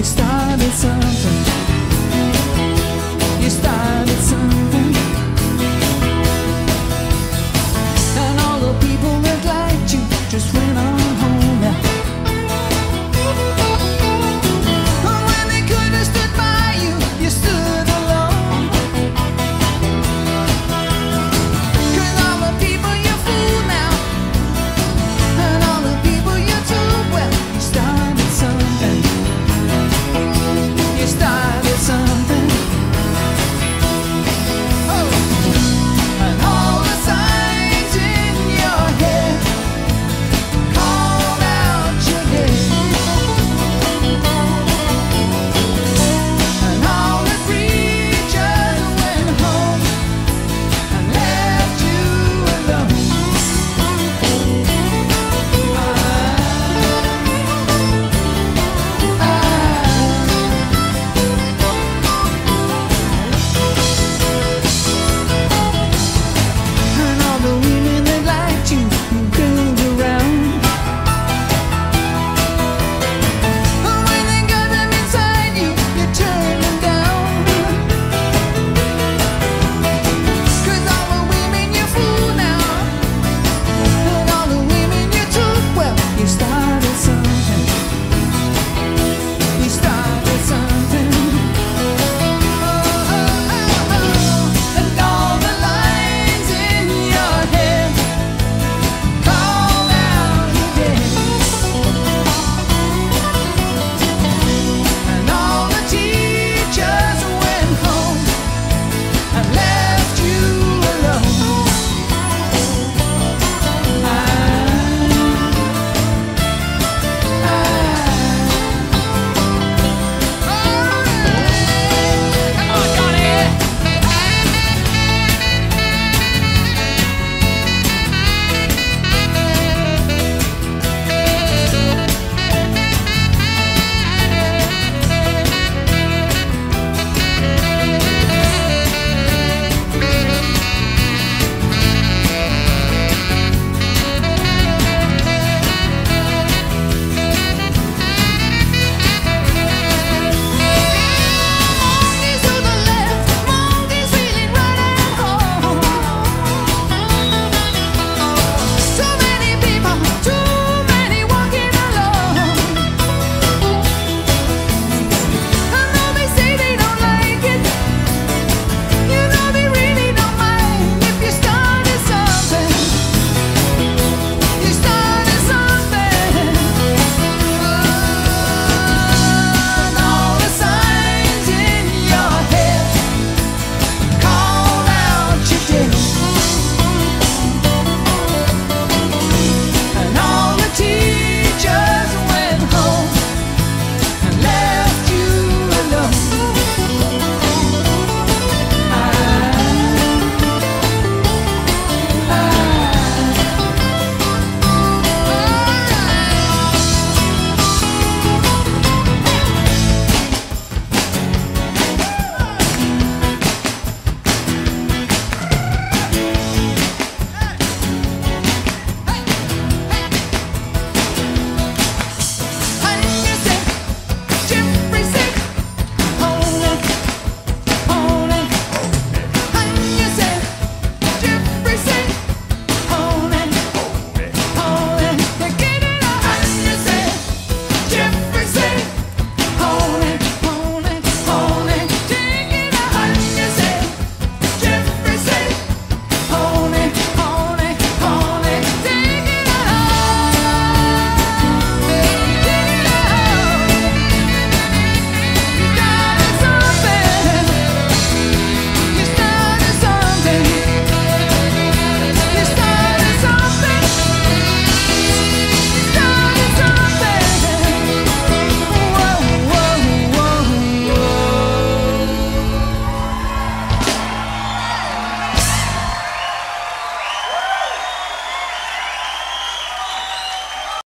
está dançando.